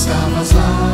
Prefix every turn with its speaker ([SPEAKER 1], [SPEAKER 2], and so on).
[SPEAKER 1] estavas lá.